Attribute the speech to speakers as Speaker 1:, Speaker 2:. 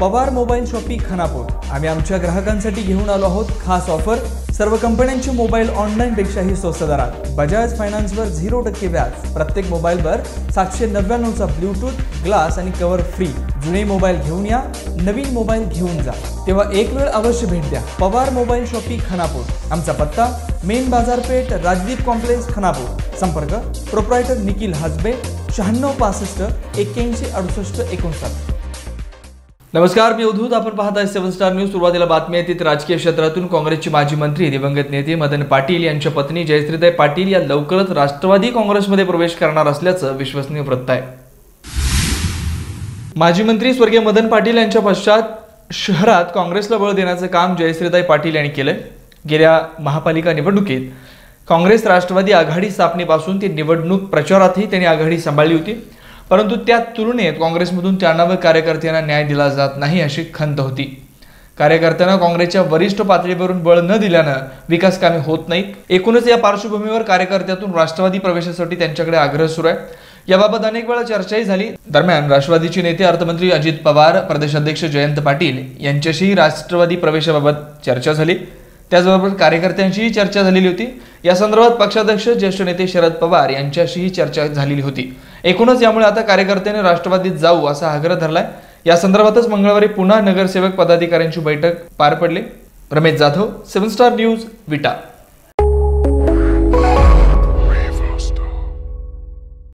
Speaker 1: Pawar mobile shoppe Khanapur. आम्ही आमच्या ग्राहकांसाठी घेऊन आलो आहोत खास ऑफर. सर्व कंपन्यांचे मोबाईल ऑनलाईन पेक्षाही स्वस्त दरात. बजाज फायनान्सवर झिरो टक्के व्याज. प्रत्येक मोबाईलवर सातशे नव्याण्णवचा ब्लूटूथ ग्लास आणि कव्हर फ्री. जुने मोबाईल घेऊन या नवीन मोबाईल घेऊन जा. तेव्हा एक वेळ अवश्य भेट द्या. Pawar mobile shoppe Khanapur. आमचा पत्ता मेन बाजारपेठ राजदीप कॉम्प्लेक्स खानापूर. संपर्क प्रोप्रायटर निखिल हजबे शहाण्णव पासष्ट एक्क्याऐंशी अडुसष्ट एकोणसाठ. नमस्कार मी अवधूत आपण पाहत आहे सेव्हन स्टार न्यूज. सुरुवातीला बातमी येते राजकीय क्षेत्रातून काँग्रेसचे माजी मंत्री दिवंगत नेते मदन पाटील यांच्या पत्नी जयश्रीताई पाटील या लवकरच राष्ट्रवादी काँग्रेसमध्ये प्रवेश करणार असल्याचं विश्वसनीय वृत्त आहे. माजी मंत्री स्वर्गीय मदन पाटील यांच्या पश्चात शहरात काँग्रेसला बळ देण्याचं काम जयश्रीताई पाटील यांनी केलंय. गेल्या महापालिका निवडणुकीत काँग्रेस राष्ट्रवादी आघाडी स्थापनेपासून ती निवडणूक प्रचारातही त्यांनी आघाडी सांभाळली होती. परंतु त्या तुलनेत काँग्रेसमधून त्र्याण्णव कार्यकर्त्यांना न्याय दिला जात नाही अशी खंत होती. कार्यकर्त्यांना काँग्रेसच्या वरिष्ठ पातळीवरून बळ न दिल्यानं विकास कामे होत नाहीत. एकूणच या पार्श्वभूमीवर कार्यकर्त्यातून राष्ट्रवादी प्रवेशासाठी त्यांच्याकडे आग्रह सुरू आहे. याबाबत अनेक वेळा चर्चाही झाली. दरम्यान राष्ट्रवादीचे नेते अर्थमंत्री अजित पवार प्रदेशाध्यक्ष जयंत पाटील यांच्याशीही राष्ट्रवादी प्रवेशाबाबत चर्चा झाली. त्याचबरोबर कार्यकर्त्यांशीही चर्चा झालेली होती. या संदर्भात पक्षाध्यक्ष ज्येष्ठ नेते शरद पवार यांच्याशीही चर्चा झालेली होती. एकूणच यामुळे आता कार्यकर्त्यांनी राष्ट्रवादीत जाऊ असा आग्रह धरलाय. या संदर्भातच मंगळवारी पुन्हा नगरसेवक पदाधिकाऱ्यांची बैठक पार पडली. Ramesh Jadhav seven star news Vita